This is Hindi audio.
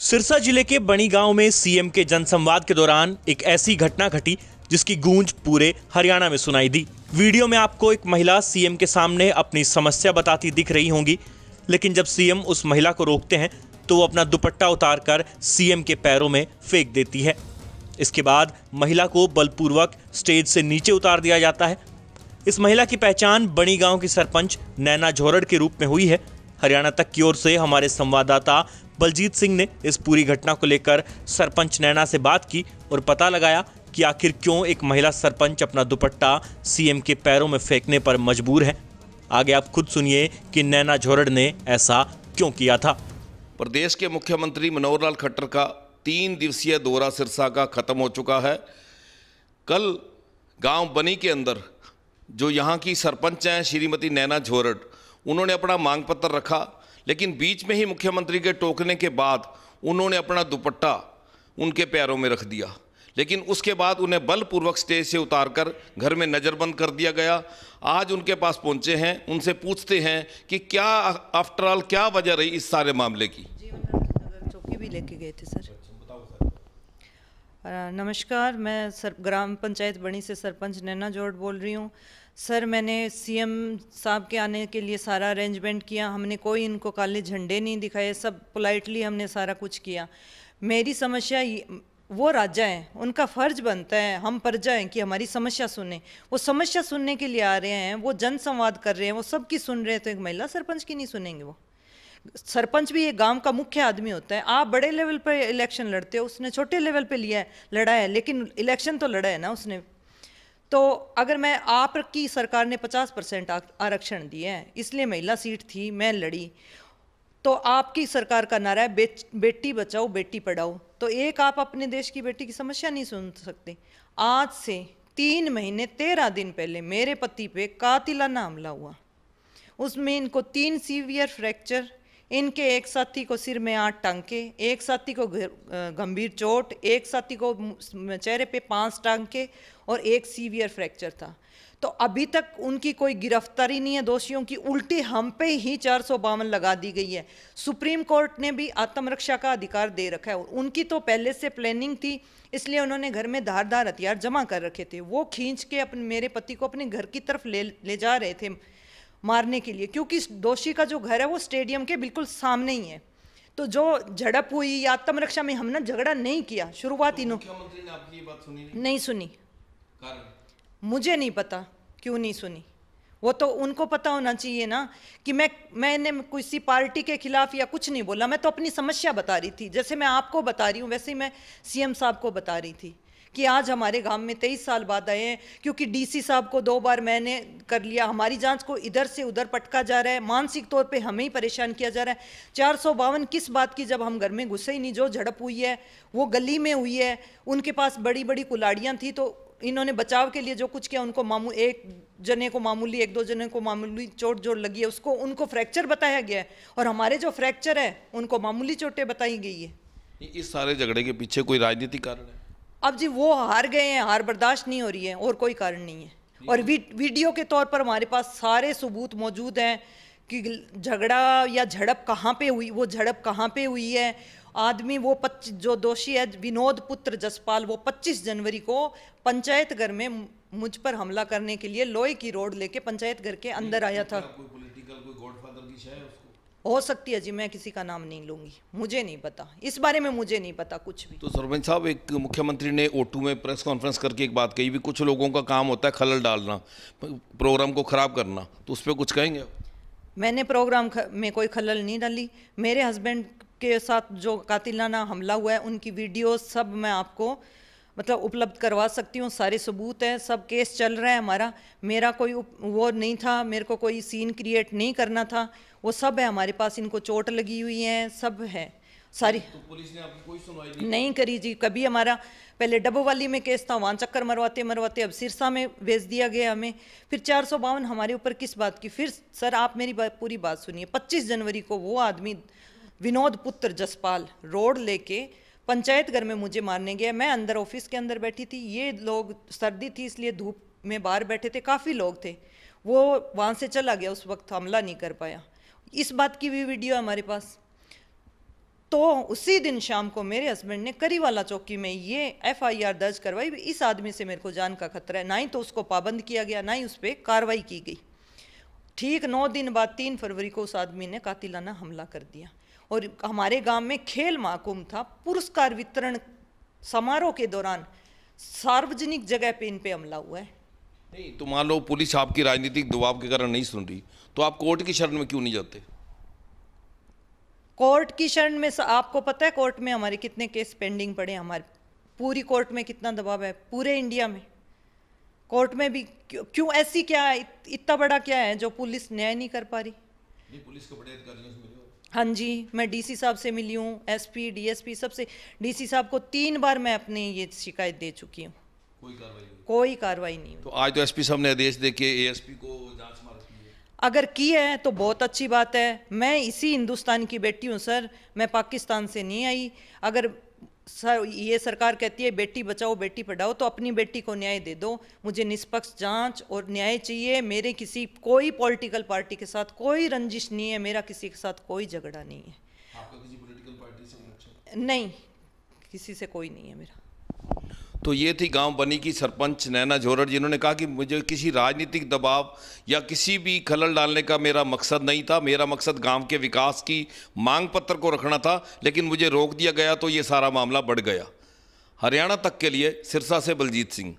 सिरसा ज़िले के बणी गाँव में सीएम के जनसंवाद के दौरान एक ऐसी घटना घटी, जिसकी गूंज पूरे हरियाणा में सुनाई दी। वीडियो में आपको एक महिला सीएम के सामने अपनी समस्या बताती दिख रही होंगी, लेकिन जब सीएम उस महिला को रोकते हैं तो वो अपना दुपट्टा उतारकर सीएम के पैरों में फेंक देती है। इसके बाद महिला को बलपूर्वक स्टेज से नीचे उतार दिया जाता है। इस महिला की पहचान बणी गाँव की सरपंच नैना झोरड़ के रूप में हुई है। हरियाणा तक की ओर से हमारे संवाददाता बलजीत सिंह ने इस पूरी घटना को लेकर सरपंच नैना से बात की और पता लगाया कि आखिर क्यों एक महिला सरपंच अपना दुपट्टा सीएम के पैरों में फेंकने पर मजबूर है। आगे आप खुद सुनिए कि नैना झोरड़ ने ऐसा क्यों किया था। प्रदेश के मुख्यमंत्री मनोहर लाल खट्टर का तीन दिवसीय दौरा सिरसा का खत्म हो चुका है। कल गाँव बनी के अंदर जो यहाँ की सरपंच हैं, श्रीमती नैना झोरड, उन्होंने अपना मांग पत्र रखा। लेकिन बीच में ही मुख्यमंत्री के टोकने के बाद उन्होंने अपना दुपट्टा उनके पैरों में रख दिया। लेकिन उसके बाद उन्हें बलपूर्वक स्टेज से उतारकर घर में नज़रबंद कर दिया गया। आज उनके पास पहुँचे हैं, उनसे पूछते हैं कि क्या आफ्टरऑल क्या वजह रही इस सारे मामले की? जी चौकी भी लेके गए थे, सर। नमस्कार, मैं सर, ग्राम पंचायत बणी से सरपंच नैना जोड़ बोल रही हूँ। सर, मैंने सीएम साहब के आने के लिए सारा अरेंजमेंट किया, हमने कोई इनको काले झंडे नहीं दिखाए, सब पोलाइटली हमने सारा कुछ किया। मेरी समस्या वो राजा हैं, उनका फ़र्ज़ बनता है, हम प्रजा हैं कि हमारी समस्या सुने। वो समस्या सुनने के लिए आ रहे हैं, वो जन संवाद कर रहे हैं, वो सबकी सुन रहे हैं तो एक महिला सरपंच की नहीं सुनेंगे वो? सरपंच भी एक गाँव का मुख्य आदमी होता है। आप बड़े लेवल पर इलेक्शन लड़ते हो, उसने छोटे लेवल पे लिया है, लड़ा है, लेकिन इलेक्शन तो लड़ा है ना उसने। तो अगर मैं आपकी सरकार ने 50 परसेंट आरक्षण दिया है, इसलिए महिला सीट थी, मैं लड़ी। तो आपकी सरकार का नारा है बेटी बचाओ, बेटी पढ़ाओ। तो एक आप अपने देश की बेटी की समस्या नहीं सुन सकते। आज से तीन महीने, तेरह दिन पहले मेरे पति पे कातिलाना हमला हुआ। उसमें इनको तीन सीवियर फ्रैक्चर इनके एक साथी को सिर में आठ टांके एक साथी को गंभीर चोट, एक साथी को चेहरे पे पाँच टांके और एक सीवियर फ्रैक्चर था। तो अभी तक उनकी कोई गिरफ्तारी नहीं है। दोषियों की उल्टी हम पे ही चार सौ बावन लगा दी गई है। सुप्रीम कोर्ट ने भी आत्मरक्षा का अधिकार दे रखा है उनकी तो पहले से प्लानिंग थी, इसलिए उन्होंने घर में धारदार हथियार जमा कर रखे थे। वो खींच के अपने, मेरे पति को अपने घर की तरफ़ ले ले जा रहे थे। मारने के लिए क्योंकि दोषी का जो घर है वो स्टेडियम के बिल्कुल सामने ही है। तो जो झड़प हुई या आत्मरक्षा में हमने झगड़ा नहीं किया शुरुआत इन्हों मुख्यमंत्री ने आपकी बात सुनी नहीं? नहीं सुनी। कारण? मुझे नहीं पता क्यों नहीं सुनी। वो तो उनको पता होना चाहिए ना कि मैं मैंने किसी पार्टी के खिलाफ या कुछ नहीं बोला। मैं तो अपनी समस्या बता रही थी जैसे मैं आपको बता रही हूँ वैसे ही मैं सीएम साहब को बता रही थी। कि आज हमारे गाँव में तेईस साल बाद आए हैं, क्योंकि डीसी साहब को दो बार मैंने कर लिया। हमारी जाँच को इधर से उधर पटका जा रहा है। मानसिक तौर पे हमें ही परेशान किया जा रहा है। चार सौ बावन किस बात की जब हम घर में घुसे ही नहीं, जो झड़प हुई है, वो गली में हुई है, उनके पास बड़ी बड़ी कुलाड़ियाँ थी तो इन्होंने बचाव के लिए जो कुछ किया, उनको मामू, एक जने को मामूली, एक दो जने को मामूली चोट जोड़ लगी है, उसको, उनको फ्रैक्चर बताया गया है। और हमारे जो फ्रैक्चर है, उनको मामूली चोटें बताई गई है। इस सारे झगड़े के पीछे कोई राजनीतिक कारण है? अब जी वो हार गए हैं हार बर्दाश्त नहीं हो रही है और कोई कारण नहीं है। और वी, वीडियो के तौर पर हमारे पास सारे सबूत मौजूद हैं कि झगड़ा या झड़प कहाँ पे हुई वो झड़प कहाँ पे हुई है। आदमी वो पच्चीस जो दोषी है विनोद पुत्र जसपाल वो 25 जनवरी को पंचायत घर में मुझ पर हमला करने के लिए लोहे की रोड लेके पंचायत घर के अंदर आया था। कोई पॉलिटिकल कोई गॉडफादर की है सकती है जी मैं किसी का नाम नहीं लूँगी। मुझे नहीं पता। इस बारे में मुझे नहीं पता कुछ भी। तो सरपंच साहब एक मुख्यमंत्री ने ओटू में प्रेस कॉन्फ्रेंस करके एक बात कही भी कुछ लोगों का काम होता है खलल डालना प्रोग्राम को खराब करना। तो उस पर कुछ कहेंगे? मैंने प्रोग्राम में कोई खलल नहीं डाली। मेरे हस्बैंड के साथ जो कातिलाना हमला हुआ है उनकी वीडियो सब मैं आपको मतलब उपलब्ध करवा सकती हूँ सारे सबूत हैं सब केस चल रहा है हमारा। मेरा कोई वो नहीं था मेरे को कोई सीन क्रिएट नहीं करना था। वो सब है हमारे पास इनको चोट लगी हुई है सब है। सारी तो पुलिस ने आपकी कोई सुनवाई नहीं नहीं करी जी कभी हमारा पहले डब्बोवाली में केस था वहाँ चक्कर मरवाते मरवाते अब सिरसा में भेज दिया गया हमें। फिर चार सौ बावन हमारे ऊपर किस बात की? फिर सर आप मेरी बात, पूरी बात सुनिए। पच्चीस जनवरी को वो आदमी विनोद पुत्र जसपाल रोड लेके पंचायत घर में मुझे मारने गया। मैं अंदर ऑफ़िस के अंदर बैठी थी। ये लोग सर्दी थी, इसलिए धूप में बाहर बैठे थे। काफ़ी लोग थे। वो वहाँ से चला गया। उस वक्त हमला नहीं कर पाया। इस बात की भी वीडियो है हमारे पास। तो उसी दिन शाम को मेरे हस्बैंड ने करीवाला चौकी में ये एफआईआर दर्ज करवाई। इस आदमी से मेरे को जान का खतरा है। ना ही तो उसको पाबंद किया गया, ना ही उस पर कार्रवाई की गई। ठीक नौ दिन बाद तीन फरवरी को उस आदमी ने कातिलाना हमला कर दिया। और हमारे गाँव में खेल महाकुंभ था। पुरस्कार वितरण समारोह के दौरान सार्वजनिक जगह पे इन पे हमला हुआ है। नहीं तो मान लो पुलिस आपकी राजनीतिक दबाव के कारण नहीं सुन रही तो आप कोर्ट की शरण में क्यों नहीं जाते? कोर्ट की शरण में आपको पता है कोर्ट में हमारे कितने केस पेंडिंग पड़े हैं? हमारे पूरी कोर्ट में कितना दबाव है? पूरे इंडिया में। कोर्ट में भी क्यों, क्यों ऐसी क्या है इत- इतना बड़ा क्या है जो पुलिस न्याय नहीं कर पा रही? पुलिस के बड़े अधिकारियों से मिले हाँ। जी मैं डीसी साहब से मिली हूँ एसपी डीएसपी सबसे डीसी साहब को तीन बार मैं अपनी ये शिकायत दे चुकी हूँ। कोई कार्रवाई नहीं। तो आज तो एसपी साहब ने आदेश दे के एएसपी को जाँच मार अगर की है तो बहुत अच्छी बात है। मैं इसी हिंदुस्तान की बेटी हूँ सर। मैं पाकिस्तान से नहीं आई। अगर सर ये सरकार कहती है बेटी बचाओ बेटी पढ़ाओ तो अपनी बेटी को न्याय दे दो। मुझे निष्पक्ष जाँच और न्याय चाहिए। मेरे किसी कोई पॉलिटिकल पार्टी के साथ कोई रंजिश नहीं है। मेरा किसी के साथ कोई झगड़ा नहीं है। आपका किसी पॉलिटिकल पार्टी से नहीं किसी से कोई नहीं है मेरा। तो ये थी गाँव बनी की सरपंच नैना जोरड़ जिन्होंने कहा कि मुझे किसी राजनीतिक दबाव या किसी भी खलल डालने का मेरा मकसद नहीं था। मेरा मकसद गाँव के विकास की मांग पत्र को रखना था, लेकिन मुझे रोक दिया गया तो ये सारा मामला बढ़ गया। हरियाणा तक के लिए सिरसा से बलजीत सिंह।